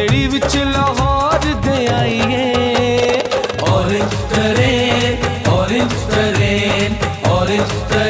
جیڑی وچ لاہور دے آئیے۔ Orange train orange train orange train orange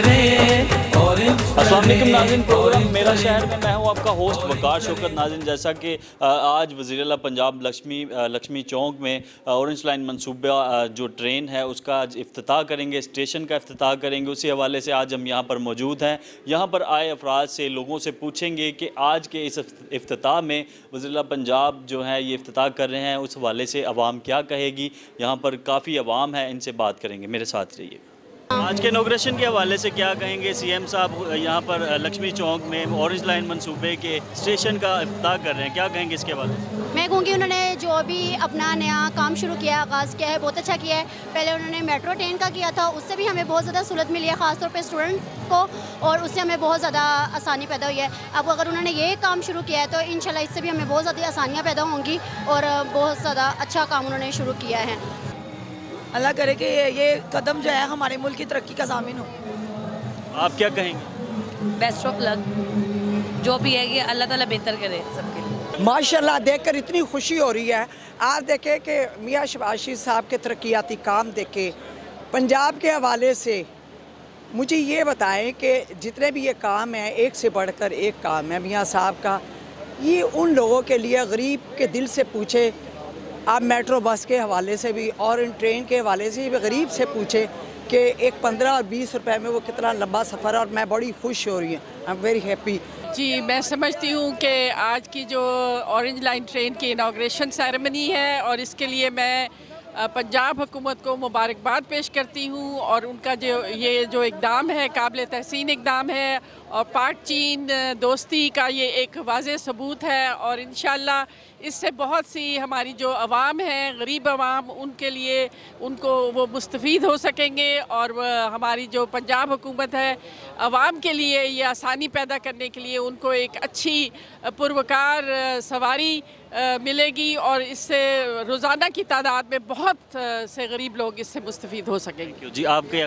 السلام علیکم ناظرین پروگرام میرا شہر میں میں ہوں آپ کا ہوسٹ وقار شوکت ناظرین جیسا کہ آج وزیر اعلیٰ پنجاب لکشمی لکشمی چونک میں اورنج لائن منصوبہ جو ٹرین ہے اس کا آج افتتاح کریں گے اسٹیشن کا افتتاح کریں گے اسی حوالے سے آج ہم یہاں پر موجود ہیں۔ یہاں پر آئے افراد سے لوگوں سے پوچھیں گے کہ آج کے اس افتتاح میں وزیر اعلیٰ پنجاب جو ہے یہ افتتاح کر رہے ہیں اس حوالے سے عوام کیا کہے گی؟ یہاں پر کافی عوام ہے ان سے بات کریں گے۔ میرے ساتھ رہیے۔ آج کے انوگریشن کے حوالے سے کیا کہیں گے؟ سی ایم صاحب، یہاں پر لکشمی چونک میں اورنج لائن منصوبے کے اسٹیشن کا افتتاح کر رہے ہیں۔ کیا کہیں گے اس کے حوالے سے؟ میں کہوں گی انہوں نے جو بھی اپنا نیا کام شروع کیا، آغاز کیا ہے، بہت اچھا کیا ہے۔ پہلے انہوں نے میٹرو ٹرین کا کیا تھا، اس سے بھی ہمیں بہت زیادہ سہولت ملی ہے، خاص طور پہ اسٹوڈنٹ کو، اور اس سے ہمیں بہت زیادہ آسانی پیدا ہوئی ہے۔ اب اگر انہوں نے یہ کام شروع کیا ہے تو انشاءاللہ اس سے بھی ہمیں بہت زیادہ آسانیاں پیدا ہوں گی، اور بہت زیادہ اچھا کام انہوں نے شروع کیا ہے۔ اللہ کرے کہ یہ قدم جو ہے ہمارے ملک کی ترقی کا ضامن ہو۔ آپ کیا کہیں گے؟ بیسٹ آف لک جو بھی ہے یہ اللہ تعالیٰ بہتر کرے سب کے لیے۔ ماشاءاللہ دیکھ کر اتنی خوشی ہو رہی ہے۔ آج دیکھیں کہ میاں شباشی صاحب کے ترقیاتی کام دیکھے پنجاب کے حوالے سے مجھے یہ بتائیں کہ جتنے بھی یہ کام ہیں ایک سے بڑھ کر ایک کام ہے میاں صاحب کا یہ ان لوگوں کے لیے غریب کے دل سے پوچھے آپ میٹرو بس کے حوالے سے بھی اور ان ٹرین کے حوالے سے بھی غریب سے پوچھیں کہ ایک پندرہ اور بیس روپے میں وہ کتنا لمبا سفر ہے اور میں بڑی خوش ہو رہی ہوں۔ آئی ایم ویری ہیپی جی میں سمجھتی ہوں کہ آج کی جو اورنج لائن ٹرین کی انوگریشن سیرمنی ہے اور اس کے لیے میں پنجاب حکومت کو مبارکباد پیش کرتی ہوں اور ان کا جو یہ جو اقدام ہے، قابل تحسین اقدام ہے اور پاک چین دوستی کا یہ ایک واضح ثبوت ہے اور انشاءاللہ اس سے بہت سی ہماری جو عوام ہیں، غریب عوام، ان کے لیے ان کو وہ مستفید ہو سکیں گے اور ہماری جو پنجاب حکومت ہے، عوام کے لیے یہ آسانی پیدا کرنے کے لیے ان کو ایک اچھی پروکار سواری ملے گی اور اس سے روزانہ کی تعداد میں بہت سے غریب لوگ اس سے مستفید ہو سکیں گے۔ جی آپ کیا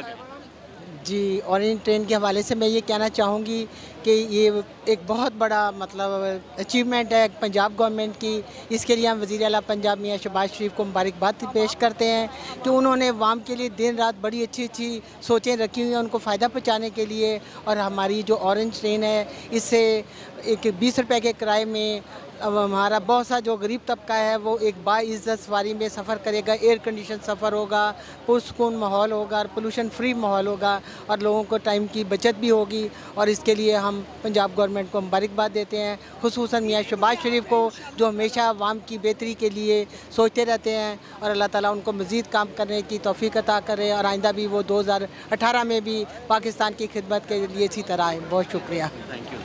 جی اورنج ٹرین کے حوالے سے میں یہ کہنا چاہوں گی کہ یہ ایک بہت بڑا مطلب اچیومنٹ ہے پنجاب گورنمنٹ کی۔ اس کے لیے ہم وزیر اعلیٰ پنجاب میاں شہباز شریف کو مبارکباد پیش کرتے ہیں کہ انہوں نے عوام کے لیے دن رات بڑی اچھی اچھی سوچیں رکھی ہوئی ہیں ان کو فائدہ پہنچانے کے لیے۔ اور ہماری جو اورنج ٹرین ہے اس سے ایک بیس روپے کے کرائے میں، اب ہمارا بہت سا جو غریب طبقہ ہے، وہ ایک باعزت سواری میں سفر کرے گا ایئر کنڈیشن سفر ہوگا، پرسکون ماحول ہوگا، اور پولوشن فری ماحول ہوگا، اور لوگوں کو ٹائم کی بچت بھی ہوگی، اور اس کے لیے ہم پنجاب گورنمنٹ کو مبارکباد دیتے ہیں، خصوصاً میاں شہباز شریف کو، جو ہمیشہ عوام کی بہتری کے لیے سوچتے رہتے ہیں، اور اللہ تعالیٰ ان کو مزید کام کرنے کی توفیق عطا کرے، اور آئندہ بھی وہ دو ہزار اٹھارہ میں بھی پاکستان کی خدمت کے لیے اسی طرح ہے بہت شکریہ۔ تھینک یو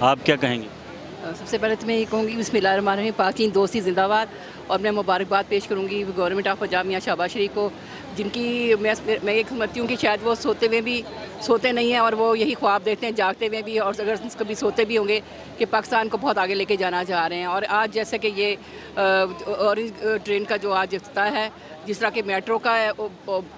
آپ کیا کہیں گے؟ سب سے پہلے تو میں یہ کہوں گی، بسم اللہ الرحمن الرحیم، پاکین دوستی زندہ باد، اور میں مبارکباد پیش کروں گی گورنمنٹ آف پنجاب میاں شہباز شریف کو، جن کی میں میں یہ سمجھتی ہوں کہ شاید وہ سوتے ہوئے بھی سوتے نہیں ہیں اور وہ یہی خواب دیکھتے ہیں، جاگتے ہوئے بھی، اور اگر کبھی سوتے بھی ہوں گے کہ پاکستان کو بہت آگے لے کے جانا چاہ رہے ہیں۔ اور آج جیسے کہ یہ اورنج ٹرین کا جو آج افتتاح ہے جس طرح کہ میٹرو کا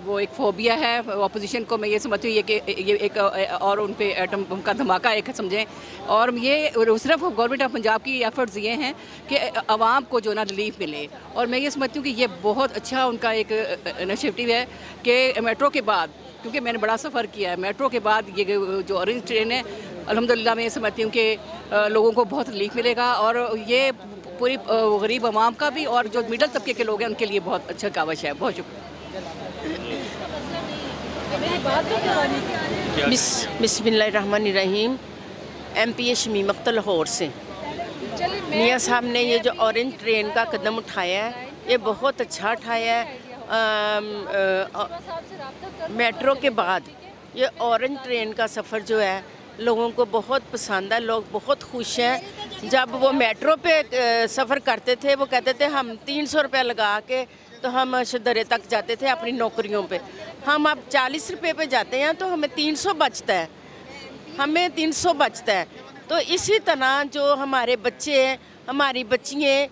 وہ ایک فوبیا ہے۔ اپوزیشن کو میں یہ سمجھتی ہوں یہ کہ یہ ایک، اور ان پہ ایٹم کا دھماکہ ایک سمجھیں۔ اور یہ صرف گورنمنٹ آف پنجاب کی ایفرٹس یہ ہیں کہ عوام کو جو نا ریلیف ملے۔ اور میں یہ سمجھتی ہوں کہ یہ بہت اچھا ان کا ایک انیشیٹو ہے کہ میٹرو کے بعد، کیونکہ میں نے بڑا سفر کیا ہے، میٹرو کے بعد یہ جو اورنج ٹرین ہے، الحمدللہ میں یہ سمجھتی ہوں کہ لوگوں کو بہت ریلیف ملے گا۔ اور یہ پوری غریب عوام کا بھی اور جو مڈل طبقے کے لوگ ہیں، ان کے لیے بہت اچھا کاوش ہے۔ بہت شکریہ۔ بسم اللہ الرحمن الرحیم۔ ایم پی ایس مکت لاہور سے۔ میاں صاحب نے یہ جو اورنج ٹرین کا قدم اٹھایا ہے، یہ بہت اچھا اٹھایا ہے۔ میٹرو کے بعد یہ اورنج ٹرین کا سفر جو ہے، لوگوں کو بہت پسند ہے، لوگ بہت خوش ہیں۔ جب وہ میٹرو پہ سفر کرتے تھے، وہ کہتے تھے ہم تین سو روپے لگا کے تو ہم شدرے تک جاتے تھے اپنی نوکریوں پہ۔ ہم اب چالیس روپے پہ جاتے ہیں تو ہمیں تین سو بچتا ہے۔ ہمیں تین سو بچتا ہے۔ تو اسی طرح جو ہمارے بچے ہیں، ہماری بچیاں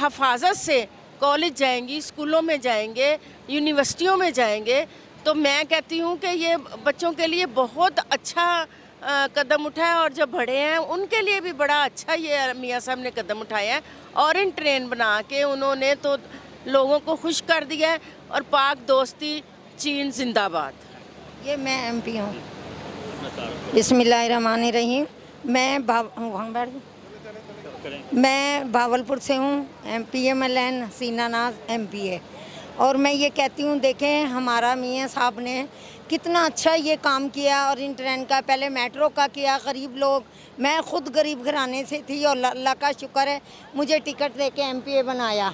حفاظت سے کالج جائیں گی اسکولوں میں جائیں گے، یونیورسٹیوں میں جائیں گے۔ تو میں کہتی ہوں کہ یہ بچوں کے لیے بہت اچھا قدم اٹھایا اور جو بڑے ہیں، ان کے لیے بھی بڑا اچھا یہ میاں صاحب نے قدم اٹھایا ہے۔ اورنج ٹرین بنا کے انہوں نے تو لوگوں کو خوش کر دیا ہے۔ اور پاک دوستی، چین زندہ باد۔ یہ میں ایم پی ہوں۔ بسم اللہ الرحمن الرحیم۔ میں میں بھاول پور سے ہوں۔ M P M L N Hasina Naz M P A. اور میں یہ کہتی ہوں، دیکھیں ہمارا میاں صاحب نے کتنا اچھا یہ کام کیا اور ان ٹرین کا، پہلے میٹرو کا کیا، غریب لوگ، میں خود غریب گھرانے سے تھی اور اللہ کا شکر ہے، مجھے ٹکٹ دے کے ایم پی اے بنایا۔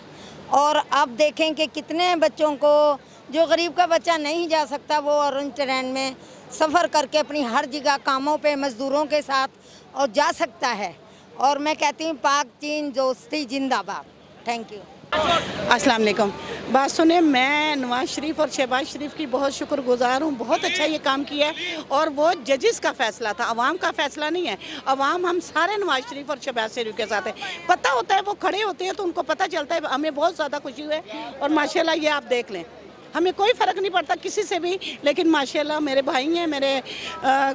اور اب دیکھیں کہ کتنے بچوں کو، جو غریب کا بچہ نہیں جا سکتا، وہ اورنج ٹرین میں سفر کر کے اپنی ہر جگہ کاموں پہ، مزدوروں کے ساتھ اور جا سکتا ہے۔ اور میں کہتی ہوں، پاک چین، دوستی، زندہ باد۔ تھینک یو السلام علیکم۔ بات سنیں، میں نواز شریف اور شہباز شریف کی بہت شکر گزار ہوں۔ بہت اچھا یہ کام کیا ہے۔ اور وہ ججز کا فیصلہ تھا، عوام کا فیصلہ نہیں ہے۔ عوام، ہم سارے نواز شریف اور شہباز شریف کے ساتھ ہیں۔ پتہ ہوتا ہے، وہ کھڑے ہوتے ہیں تو ان کو پتہ چلتا ہے، ہمیں بہت زیادہ خوشی ہوئے اور ماشاءاللہ یہ آپ دیکھ لیں۔ ہمیں کوئی فرق نہیں پڑتا کسی سے بھی، لیکن ماشاءاللہ میرے بھائی ہیں، میرے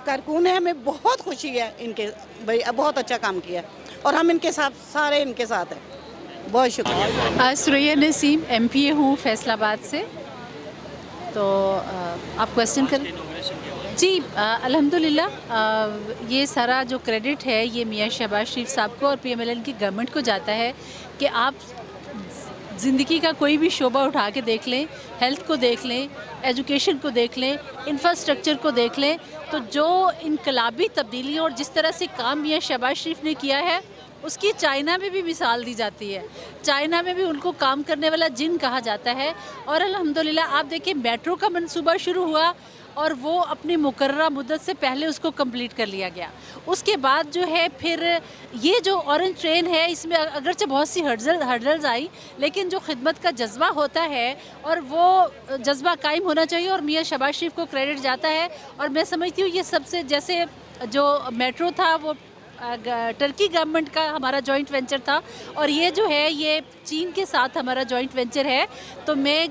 کارکون ہیں، ہمیں بہت خوشی ہے ان کے، بھائی، بہت اچھا کام کیا اور ہم ان کے ساتھ، سارے ان کے ساتھ ہیں۔ بہت شکریہ۔ سریہ نسیم، ایم پی اے ہوں فیصل آباد سے۔ تو آپ کوشچن کریں۔ جی الحمدللہ یہ سارا جو کریڈٹ ہے، یہ میاں شہباز شریف صاحب کو اور پی ایم ایل این کی گورنمنٹ کو جاتا ہے کہ آپ زندگی کا کوئی بھی شعبہ اٹھا کے دیکھ لیں ہیلتھ کو دیکھ لیں ایجوکیشن کو دیکھ لیں انفراسٹرکچر کو دیکھ لیں۔ تو جو انقلابی تبدیلیوں اور جس طرح سے کام میاں شہباز شریف نے کیا ہے اس کی چائنا میں بھی مثال دی جاتی ہے۔ چائنا میں بھی ان کو کام کرنے والا جن کہا جاتا ہے۔ اور الحمدللہ، آپ دیکھیں میٹرو کا منصوبہ شروع ہوا اور وہ اپنی مقررہ مدت سے پہلے اس کو کمپلیٹ کر لیا گیا۔ اس کے بعد جو ہے پھر یہ جو اورنج ٹرین ہے، اس میں اگرچہ بہت سی ہرڈل ہرڈلز آئی لیکن جو خدمت کا جذبہ ہوتا ہے اور وہ جذبہ قائم ہونا چاہیے اور میاں شباز شریف کو کریڈٹ جاتا ہے۔ اور میں سمجھتی ہوں یہ سب سے جیسے جو میٹرو تھا، وہ ٹرکی گورنمنٹ کا ہمارا جوائنٹ وینچر تھا اور یہ جو ہے یہ چین کے ساتھ ہمارا جوائنٹ وینچر ہے۔ تو میں،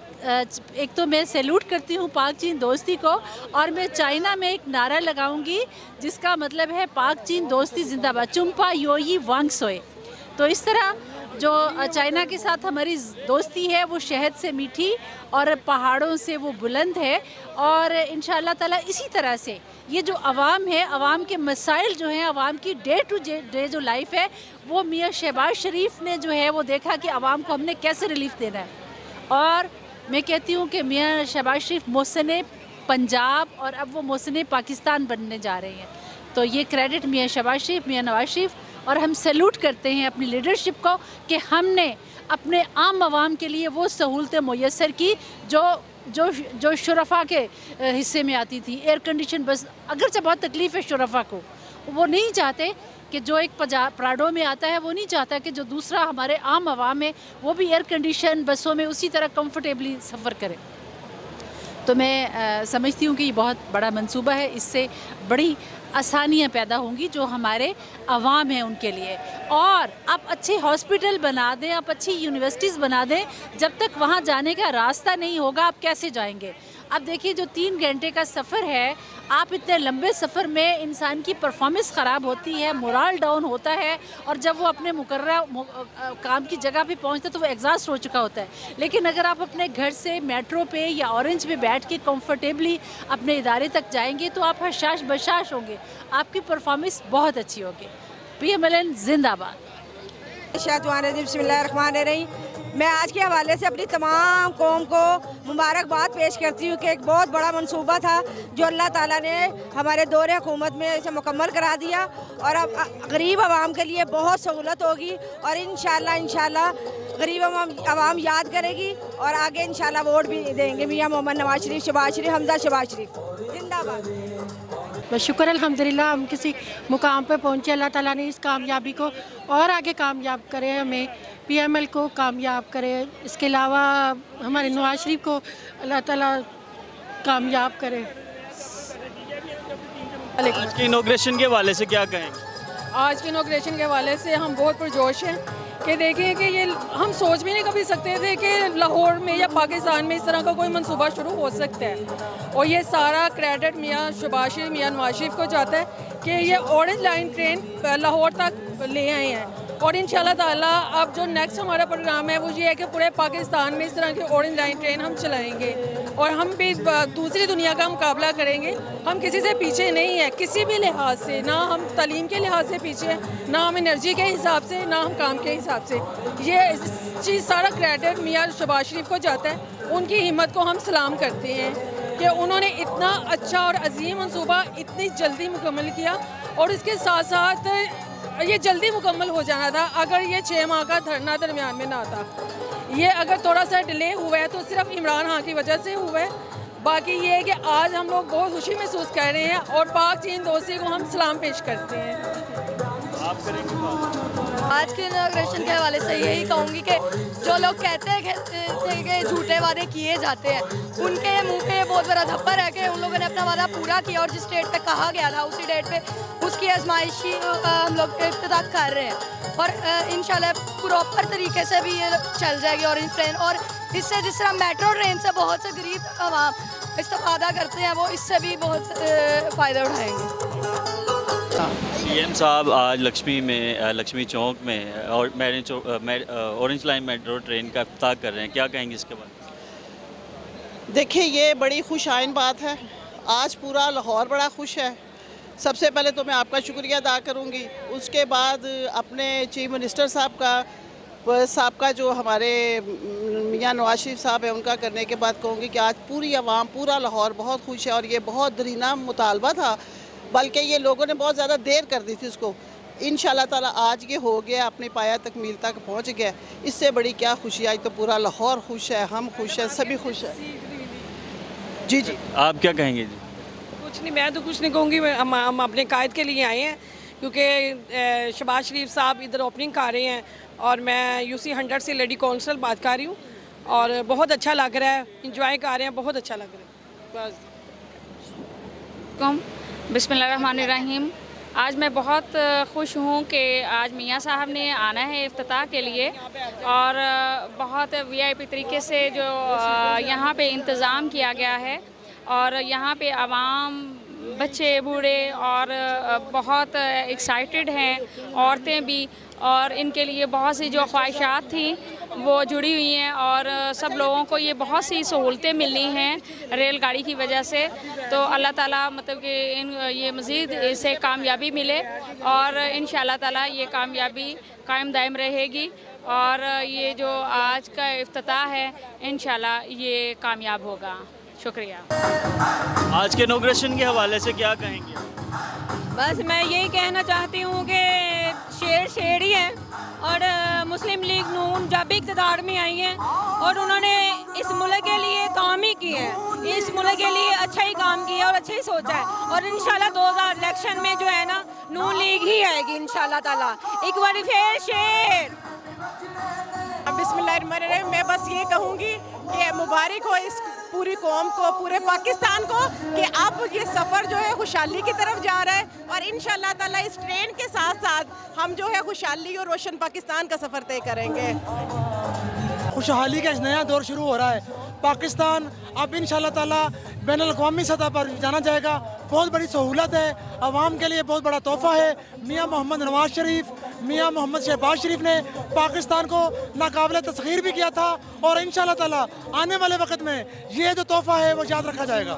ایک تو میں سیلوٹ کرتی ہوں پاک چین دوستی کو اور میں چائنا میں ایک نعرہ لگاؤں گی جس کا مطلب ہے پاک چین دوستی زندہ باد۔ چمپا یوئی وانگ سوئے۔ تو اس طرح جو چائنا کے ساتھ ہماری دوستی ہے، وہ شہد سے میٹھی اور پہاڑوں سے وہ بلند ہے اور ان شاء اللہ تعالیٰ اسی طرح سے یہ جو عوام ہے، عوام کے مسائل جو ہیں، عوام کی ڈے ٹو ڈے جو لائف ہے، وہ میاں شہباز شریف نے جو ہے، وہ دیکھا کہ عوام کو ہم نے کیسے ریلیف دینا ہے۔ اور میں کہتی ہوں کہ میاں شہباز شریف محسن پنجاب اور اب وہ محسن پاکستان بننے جا رہے ہیں۔ تو یہ کریڈٹ میاں شہباز شریف، میاں نواز شریف اور ہم سیلوٹ کرتے ہیں اپنی لیڈرشپ کو کہ ہم نے اپنے عام عوام کے لیے وہ سہولتیں میسر کی جو جو جو شرفا کے حصے میں آتی تھی ایئر کنڈیشن بس اگرچہ بہت تکلیف ہے شرفا کو، وہ نہیں چاہتے کہ جو ایک پراڈو میں آتا ہے وہ نہیں چاہتا کہ جو دوسرا ہمارے عام عوام ہے وہ بھی ایئر کنڈیشن بسوں میں اسی طرح کمفرٹیبلی سفر کرے۔ تو میں سمجھتی ہوں کہ یہ بہت بڑا منصوبہ ہے۔ اس سے بڑی آسانیاں پیدا ہوں گی جو ہمارے عوام ہیں ان کے لیے۔ اور آپ اچھے ہاسپٹل بنا دیں، آپ اچھی یونیورسٹیز بنا دیں، جب تک وہاں جانے کا راستہ نہیں ہوگا، آپ کیسے جائیں گے؟ اب دیکھیے جو تین گھنٹے کا سفر ہے، آپ اتنے لمبے سفر میں انسان کی پرفارمنس خراب ہوتی ہے مورال ڈاؤن ہوتا ہے، اور جب وہ اپنے مقررہ کام کی جگہ پہ پہنچتا ہے تو وہ ایگزاسٹ ہو چکا ہوتا ہے۔ لیکن اگر آپ اپنے گھر سے میٹرو پہ یا اورنج پہ بیٹھ کے کمفرٹیبلی اپنے ادارے تک جائیں گے تو آپ حشاش بشاش ہوں گے۔ آپ کی پرفارمنس بہت اچھی ہوگی۔ پی ایم ایل این زندہ باد۔ بسم اللہ الرحمن الرحیم۔ میں آج کے حوالے سے اپنی تمام قوم کو مبارکباد پیش کرتی ہوں کہ ایک بہت بڑا منصوبہ تھا جو اللہ تعالیٰ نے ہمارے دور حکومت میں اسے مکمل کرا دیا اور اب غریب عوام کے لیے بہت سہولت ہوگی اور انشاءاللہ انشاءاللہ غریب عوام یاد کرے گی اور آگے انشاءاللہ ووٹ بھی دیں گے۔ میاں محمد نواز شریف شباز شریف، حمزہ شباز شریف۔ زندہ باد بس شکر، الحمدللہ، ہم کسی مقام پہ پہنچے۔ اللہ تعالیٰ نے اس کامیابی کو اور آگے کامیاب کرے۔ ہمیں پی ایم ایل کو کامیاب کرے اس کے علاوہ ہمارے نواز شریف کو اللہ تعالیٰ کامیاب کرے۔ آج کی انوگریشن کے حوالے سے کیا کہیں؟ آج کی انوگریشن کے حوالے سے ہم بہت پرجوش ہیں کہ دیکھیں کہ یہ ہم سوچ بھی نہیں کبھی سکتے تھے کہ لاہور میں یا پاکستان میں اس طرح کا کوئی منصوبہ شروع ہو سکتا ہے۔ اور یہ سارا کریڈٹ میاں شباز شریف میاں نواز شریف کو جاتا ہے کہ یہ اورنج لائن ٹرین لاہور تک لے آئے ہیں۔ اور ان شاء اللہ تعالیٰ اب جو نیکسٹ ہمارا پروگرام ہے وہ یہ ہے کہ پورے پاکستان میں اس طرح کی اورنج لائن ٹرین ہم چلائیں گے اور ہم بھی دوسری دنیا کا مقابلہ کریں گے۔ ہم کسی سے پیچھے نہیں ہیں، کسی بھی لحاظ سے، نہ ہم تعلیم کے لحاظ سے پیچھے ہیں، نہ ہم انرجی کے حساب سے، نہ ہم کام کے حساب سے۔ یہ چیز سارا کریڈٹ میاں شباز شریف کو جاتا ہے۔ ان کی ہمت کو ہم سلام کرتے ہیں کہ انہوں نے اتنا اچھا اور عظیم منصوبہ اتنی جلدی مکمل کیا اور اس کے ساتھ ساتھ یہ جلدی مکمل ہو جانا تھا اگر یہ چھ ماہ کا دھرنا درمیان میں نہ آتا یہ اگر تھوڑا سا ڈیلے ہوا ہے تو صرف عمران ہاں کی وجہ سے ہوا ہے۔ باقی یہ ہے کہ آج ہم لوگ بہت خوشی محسوس کر رہے ہیں اور پاک چین دوستی کو ہم سلام پیش کرتے ہیں۔ آج کے انوگریشن کے حوالے سے یہی کہوں گی کہ جو لوگ کہتے ہیں کہ جھوٹے وعدے کیے جاتے ہیں، ان کے منہ پہ بہت بڑا دھپر ہے کہ ان لوگوں نے اپنا وعدہ پورا کیا اور جس ڈیٹ پہ کہا گیا تھا، اسی ڈیٹ پہ اس کی آزمائشی ہم لوگ افتتاح کر رہے ہیں۔ اور انشاءاللہ پراپر طریقے سے بھی یہ چل جائے گی اورنج ٹرین اور اس سے جس طرح میٹرو ٹرین سے بہت سے غریب عوام استفادہ کرتے ہیں، وہ اس سے بھی بہت فائدہ اٹھائیں گے۔ ایم صاحب آج لکشمی میں لکشمی چوک میں اور اورنج لائن میٹرو ٹرین کا افتتاح کر رہے ہیں کیا کہیں گے اس کے بعد دیکھیں یہ بڑی خوش آئین بات ہے آج پورا لاہور بڑا خوش ہے سب سے پہلے تو میں آپ کا شکریہ ادا کروں گی اس کے بعد اپنے چیف منسٹر صاحب کا صاحب کا جو ہمارے میاں نواز شریف صاحب ہیں ان کا کرنے کے بعد کہوں گی کہ آج پوری عوام پورا لاہور بہت خوش ہے اور یہ بہت درینہ مطالبہ تھا بلکہ یہ لوگوں نے بہت زیادہ دیر کر دی تھی اس کو۔ ان شاء اللہ تعالیٰ آج یہ ہو گیا اپنے پایا تکمیل تک پہنچ گیا۔ اس سے بڑی کیا خوشی آئی تو پورا لاہور خوش ہے ہم خوش ہیں سبھی خوش ہیں۔ جی جی۔ آپ کیا کہیں گے؟ جی کچھ نہیں میں تو کچھ نہیں کہوں گی ہم اپنے قائد کے لیے آئے ہیں۔ کیونکہ شباز شریف صاحب ادھر اوپننگ کر رہے ہیں اور میں یو سی ہنڈریڈ سے لیڈی کونسل بات کر رہی ہوں۔ اور بہت اچھا لگ رہا ہے انجوائے کر رہے ہیں بہت اچھا لگ رہا ہے۔ بس۔ بسم اللہ الرحمن الرحیم۔ آج میں بہت خوش ہوں کہ آج میاں صاحب نے آنا ہے افتتاح کے لیے اور بہت وی آئی پی طریقے سے جو یہاں پہ انتظام کیا گیا ہے اور یہاں پہ عوام بچے، بوڑھے اور بہت ایکسائٹڈ ہیں، عورتیں بھی، اور ان کے لیے بہت سی جو خواہشات تھیں وہ جڑی ہوئی ہیں، اور سب لوگوں کو یہ بہت سی سہولتیں ملنی ہیں ریل گاڑی کی وجہ سے۔ تو اللہ تعالیٰ مطلب کہ ان، یہ مزید اسے کامیابی ملے، اور ان شاء اللہ تعالیٰ یہ کامیابی قائم دائم رہے گی۔ اور یہ جو آج کا افتتاح ہے، انشاءاللہ یہ کامیاب ہوگا۔ شکریہ۔ آج کے انوگریشن کے حوالے سے کیا کہیں گے؟ بس میں یہی کہنا چاہتی ہوں کہ شیر شیر ہی ہے اور مسلم لیگ نون جب بھی اقتدار میں آئی ہیں اور انہوں نے اس ملک کے لیے کام ہی کی ہے اس ملک کے لیے اچھا ہی کام کیا اور اچھا ہی سوچا ہے۔ اور انشاءاللہ دو ہزار الیکشن میں جو ہے نا نون لیگ ہی آئے گی انشاءاللہ تعالیٰ۔ ایک بار پھر شیر۔ بسم اللہ الرحمن الرحیم میں بس یہ کہوں گی کہ مبارک ہو اس پوری قوم کو، پورے پاکستان کو کہ اب یہ سفر جو ہے خوشحالی کی طرف جا رہا ہے اور انشاءاللہ تعالی اس ٹرین کے ساتھ ساتھ ہم جو ہے خوشحالی اور روشن پاکستان کا سفر طے کریں گے۔ خوشحالی کا نیا دور شروع ہو رہا ہے۔ پاکستان، اب انشاءاللہ تعالیٰ بین الاقوامی سطح پر جانا جائے گا۔ بہت بڑی سہولت ہے۔ عوام کے لیے بہت بڑا تحفہ ہے۔ میاں محمد نواز شریف، میاں محمد شہباز شریف نے پاکستان کو ناقابل تسخیر بھی کیا تھا اور انشاءاللہ تعالیٰ آنے والے وقت میں یہ جو تحفہ ہے وہ یاد رکھا جائے گا۔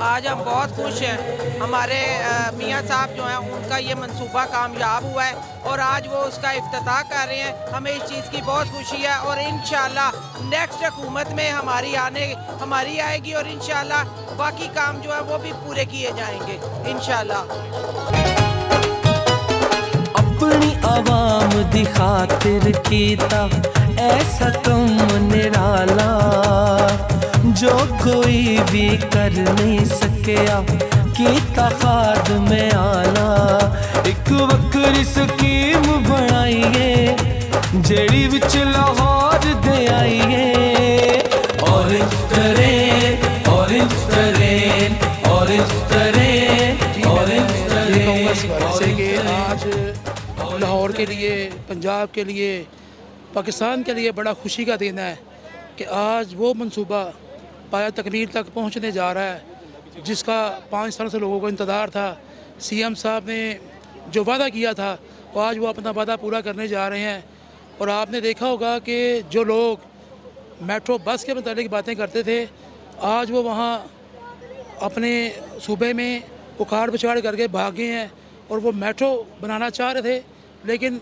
آج ہم بہت خوش ہیں۔ ہمارے میاں صاحب جو ہیں، ان کا یہ منصوبہ کامیاب ہوا ہے اور آج وہ اس کا افتتاح کر رہے ہیں۔ ہمیں اس چیز کی بہت خوشی ہے اور انشاءاللہ نیکسٹ حکومت میں ہماری آنے ہماری آئے گی اور انشاءاللہ باقی کام جو ہے وہ بھی پورے کیے جائیں گے، انشاءاللہ۔ اپنی عوام دی خاطر کیتا، ایسا کم نرالا جو کوئی بھی کر نہیں سکیا، کیتا خاد میں آنا ایک وکری سکیم بنائیے جیڑی وچ لاہور پنجاب کے لیے، پاکستان کے لیے بڑا خوشی کا دن ہے کہ آج وہ منصوبہ پایا تکمیل تک پہنچنے جا رہا ہے، جس کا پانچ سال سے لوگوں کو انتظار تھا۔ سی ایم صاحب نے جو وعدہ کیا تھا، وہ آج وہ اپنا وعدہ پورا کرنے جا رہے ہیں۔ اور آپ نے دیکھا ہوگا کہ جو لوگ میٹرو بس کے متعلق باتیں کرتے تھے، آج وہ وہاں اپنے صوبے میں اکھاڑ پچھاڑ کر کے بھاگے ہیں اور وہ میٹرو بنانا چاہ رہے تھے، لیکن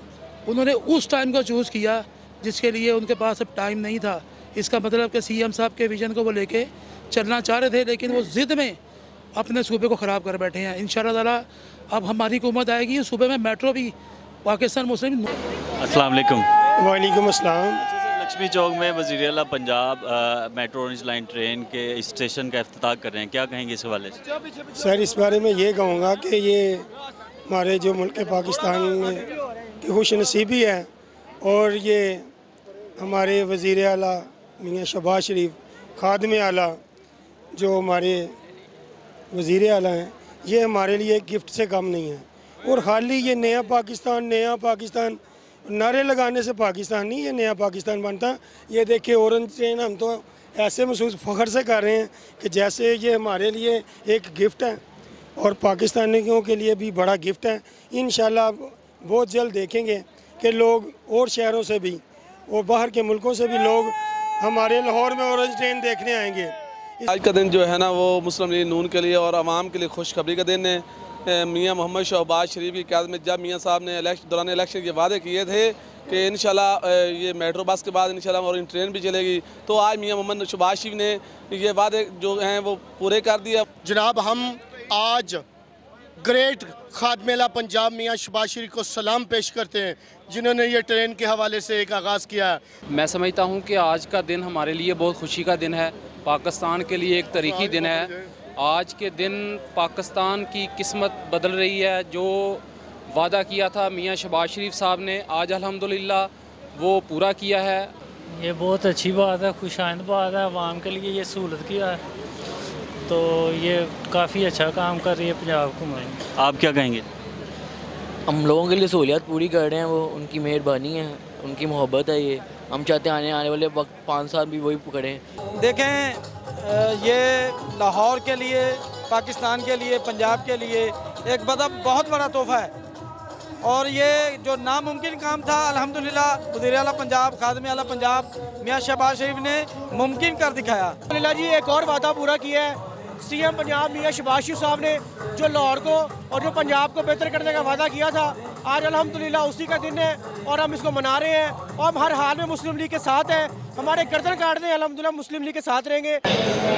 انہوں نے اس ٹائم کو چوز کیا جس کے لیے ان کے پاس اب ٹائم نہیں تھا۔ اس کا مطلب کہ سی ایم صاحب کے ویژن کو وہ لے کے چلنا چاہ رہے تھے لیکن وہ ضد میں اپنے صوبے کو خراب کر بیٹھے ہیں۔ ان شاء اللہ تعالیٰ اب ہماری حکومت آئے گی صوبے میں میٹرو بھی پاکستان مسلم السلام علیکم۔ وعلیکم السلام۔ لکشمی چوک میں وزیر اعلیٰ Punjab metro orange line train کے اسٹیشن کا افتتاح کر رہے ہیں۔ کیا کہیں گے اس حوالے سے؟ سر اس بارے میں یہ کہوں گا کہ یہ ہمارے جو ملک پاکستان میں خوش نصیبی ہے اور یہ ہمارے وزیر اعلیٰ میاں شہباز شریف، خادم اعلیٰ جو ہمارے وزیر اعلیٰ ہیں، یہ ہمارے لیے گفٹ سے کم نہیں ہے اور خالی یہ نیا پاکستان نیا پاکستان، نعرے لگانے سے پاکستان نہیں، یہ نیا پاکستان بنتا۔ یہ دیکھیں اورنج ٹرین ہم تو ایسے محسوس فخر سے کر رہے ہیں کہ جیسے یہ ہمارے لیے ایک گفٹ ہے اور پاکستانیوں کے لیے بھی بڑا گفٹ ہے انشاءاللہ بہت جلد دیکھیں گے کہ لوگ اور شہروں سے بھی اور باہر کے ملکوں سے بھی لوگ ہمارے لاہور میں اورنج ٹرین دیکھنے آئیں گے۔ آج کا دن جو ہے نا وہ مسلم لیگ نون کے لیے اور عوام کے لیے خوشخبری کا دن ہے۔ میاں محمد شہباز شریف کی قیادت میں جب میاں صاحب نے دوران الیکشن کے وعدے کیے تھے کہ انشاءاللہ یہ میٹرو بس کے بعد انشاءاللہ اور ٹرین بھی چلے گی تو آج میاں محمد شہباز شریف نے یہ وعدے جو ہیں وہ پورے کر دیا جناب ہم آج گریٹ خادمیلہ پنجاب میاں شہباز شریف کو سلام پیش کرتے ہیں جنہوں نے یہ ٹرین کے حوالے سے ایک آغاز کیا ہے۔ میں سمجھتا ہوں کہ آج کا دن ہمارے لیے بہت خوشی کا دن ہے پاکستان کے لیے ایک تاریخی دن ہے۔ آج کے دن پاکستان کی قسمت بدل رہی ہے جو وعدہ کیا تھا میاں شہباز شریف صاحب نے آج الحمدللہ وہ پورا کیا ہے۔ یہ بہت اچھی بات ہے خوش آئند بات ہے عوام کے لیے یہ سہولت کیا ہے۔ تو یہ کافی اچھا کام کر رہی ہے پنجاب حکومت۔ آپ کیا کہیں گے؟ ہم لوگوں کے لیے سہولیات پوری کر رہے ہیں وہ ان کی مہربانی ہے ان کی محبت ہے یہ۔ ہم چاہتے ہیں آنے آنے والے وقت پانچ سال بھی وہی پکڑیں دیکھیں یہ لاہور کے لیے پاکستان کے لیے پنجاب کے لیے ایک بڑا بہت بڑا تحفہ ہے۔ اور یہ جو ناممکن کام تھا الحمدللہ وزیر اعلیٰ پنجاب خادم اعلیٰ پنجاب میاں شہباز شریف نے ممکن کر دکھایا۔ الحمدللہ جی ایک اور وعدہ پورا کیا ہے۔ سی ایم پنجاب میاں شہباز شریف صاحب نے جو لاہور کو اور جو پنجاب کو بہتر کرنے کا وعدہ کیا تھا، آج الحمدللہ اسی کا دن ہے اور ہم اس کو منا رہے ہیں اور ہم ہر حال میں مسلم لیگ کے ساتھ ہیں۔ ہمارے گردن کاٹ دیں، الحمدللہ مسلم لیگ کے ساتھ رہیں گے۔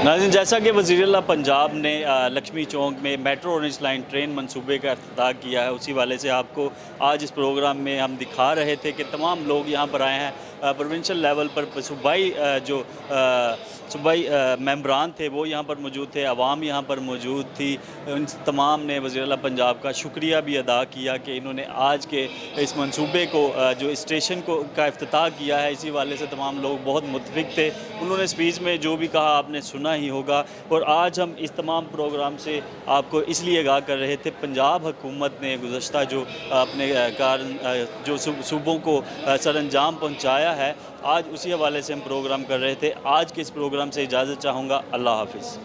ناظرین، جیسا کہ وزیر اللہ پنجاب نے لکشمی چونک میں میٹرو اورنج لائن ٹرین منصوبے کا افتتاح کیا ہے، اسی والے سے آپ کو آج اس پروگرام میں ہم دکھا رہے تھے کہ تمام لوگ یہاں پر آئے ہیں۔ پروونشل لیول پر صوبائی جو صوبائی ممبران تھے، وہ یہاں پر موجود تھے، عوام یہاں پر موجود تھی، ان تمام نے وزیر اعلیٰ پنجاب کا شکریہ بھی ادا کیا کہ انہوں نے آج کے اس منصوبے کو جو اسٹیشن کو، کا افتتاح کیا ہے، اسی والے سے تمام لوگ بہت متفق تھے۔ انہوں نے سپیچ میں جو بھی کہا آپ نے سنا ہی ہوگا اور آج ہم اس تمام پروگرام سے آپ کو اس لیے آگاہ کر رہے تھے، پنجاب حکومت نے گزشتہ جو اپنے کار جو صوبوں کو سر انجام پہنچایا ہے، آج اسی حوالے سے ہم پروگرام کر رہے تھے۔ آج کے اس پروگرام سے اجازت چاہوں گا۔ اللہ حافظ۔